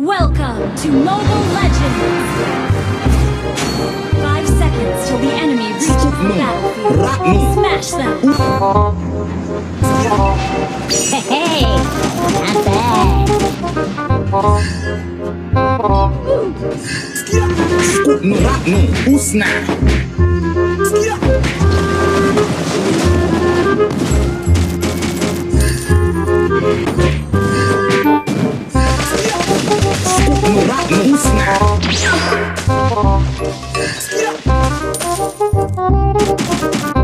Welcome to Mobile Legends! Five seconds till the enemy reaches the battlefield. Smash them! Hey, not bad. Skutnu ratnu usna. Skutnu ratnu usna.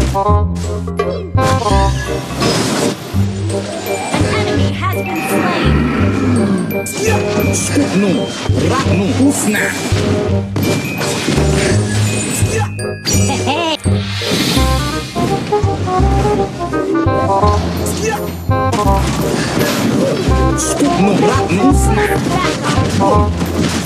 An enemy has been slain! Skutnu ratnu usna. Hey, Skutnu ratnu usna. Skutnu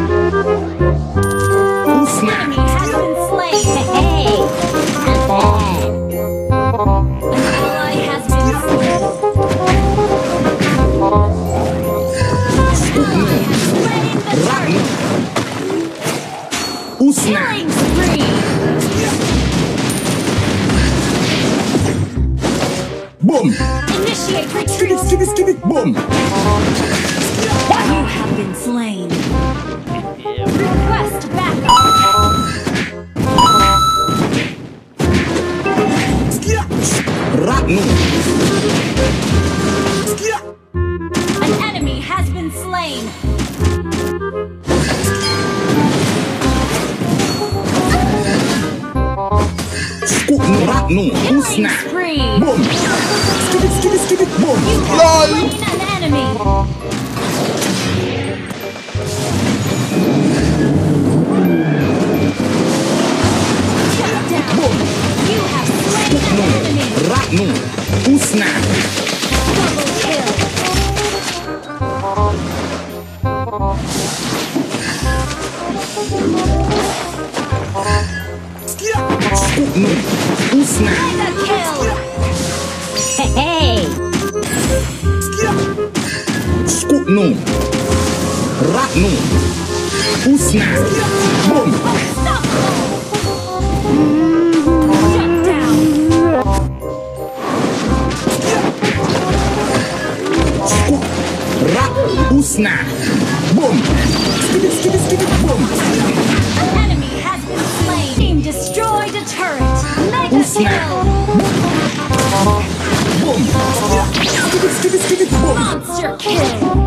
Initiate retreat! Skibby skibby boom. You have been slain! Request backup! Ratnu. An enemy has been slain! Ratnu Killing usna. Boom. Boom. An enemy! Shut down! You have slain an enemy! Ratnu usna. Double kill! Skutnu usna. Mega kill! Hey, Skutnu. Ratnu. Usna. Boom. Stop! Shut down! Skut. Rat. Usna. Mega Usna. kill! Boom. Skibby skibby skibby boom. Monster kill!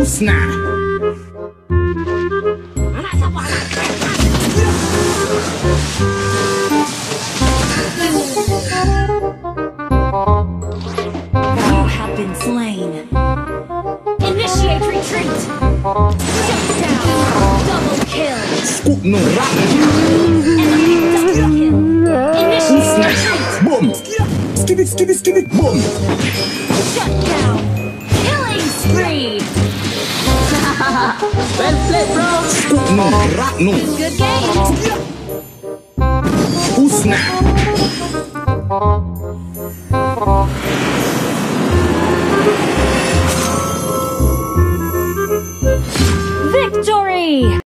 Usna. Double kill! Skutnu ratnu. Enemy double kill! Initiate Usna. retreat! Boom. Skibby skibby skibby boom. Shut down! Killing spree! Skutnu ratnu. Good game! Usna.